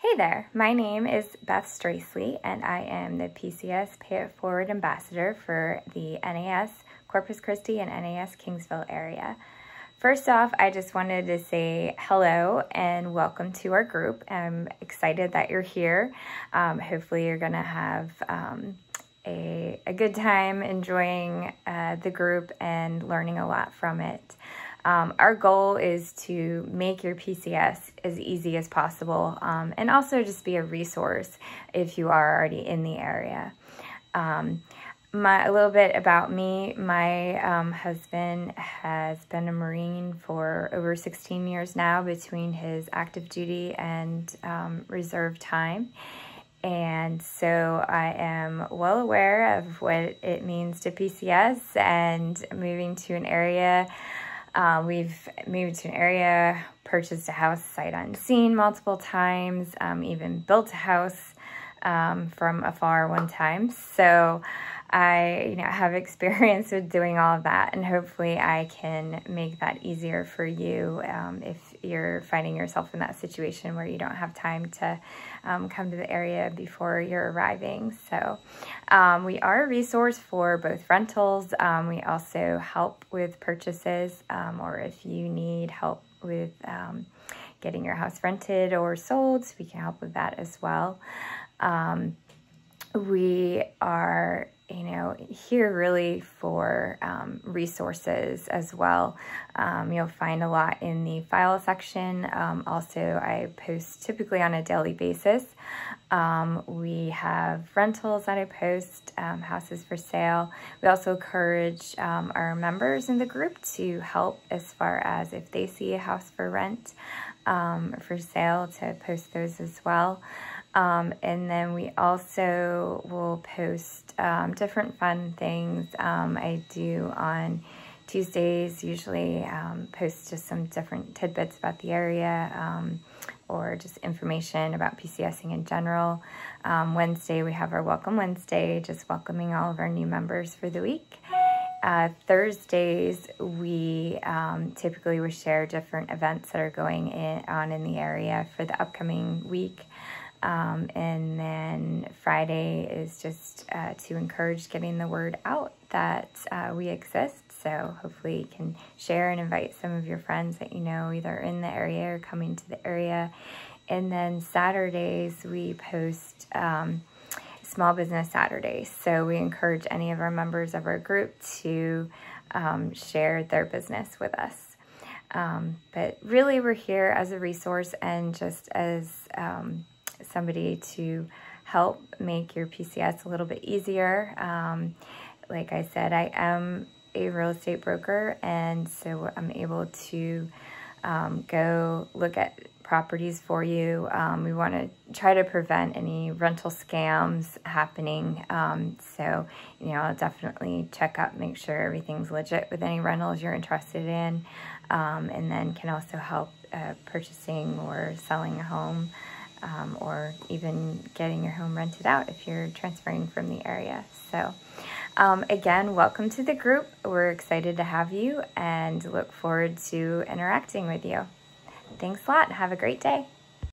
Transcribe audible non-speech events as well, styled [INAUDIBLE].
Hey there, my name is Beth Stracely and I am the PCS Pay It Forward Ambassador for the NAS Corpus Christi and NAS Kingsville area. First off, I just wanted to say hello and welcome to our group. I'm excited that you're here. Um, hopefully you're gonna have um, a, a good time enjoying uh, the group and learning a lot from it. Um, our goal is to make your PCS as easy as possible um, and also just be a resource if you are already in the area. Um, my, a little bit about me. My um, husband has been a Marine for over 16 years now between his active duty and um, reserve time. And so I am well aware of what it means to PCS and moving to an area. Uh, we've moved to an area, purchased a house sight unseen multiple times, um, even built a house um, from afar one time. So I you know have [LAUGHS] experience with doing all of that and hopefully I can make that easier for you um, if you're finding yourself in that situation where you don't have time to um, come to the area before you're arriving. So um, we are a resource for both rentals. Um, we also help with purchases um, or if you need help with um, getting your house rented or sold, we can help with that as well. we are you know, here really for um, resources as well. Um, you'll find a lot in the file section. Um, also, I post typically on a daily basis. Um, we have rentals that I post, um, houses for sale. We also encourage um, our members in the group to help as far as if they see a house for rent for sale to post those as well. Um, and then we also will post um, different fun things um, I do on Tuesdays, usually um, post just some different tidbits about the area um, or just information about PCSing in general. Um, Wednesday, we have our Welcome Wednesday, just welcoming all of our new members for the week. Uh, Thursdays, we um, typically will share different events that are going in, on in the area for the upcoming week. Um, and then Friday is just uh, to encourage getting the word out that uh, we exist. So hopefully you can share and invite some of your friends that you know either in the area or coming to the area. And then Saturdays we post um, Small Business Saturdays. So we encourage any of our members of our group to um, share their business with us. Um, but really we're here as a resource and just as um, somebody to help make your PCS a little bit easier. Um, like I said, I am a real estate broker, and so I'm able to um, go look at properties for you. Um, we want to try to prevent any rental scams happening. Um, so, you know, I'll definitely check up, make sure everything's legit with any rentals you're interested in, um, and then can also help uh, purchasing or selling a home um, or even getting your home rented out if you're transferring from the area. So um, again, welcome to the group. We're excited to have you and look forward to interacting with you. Thanks a lot. Have a great day.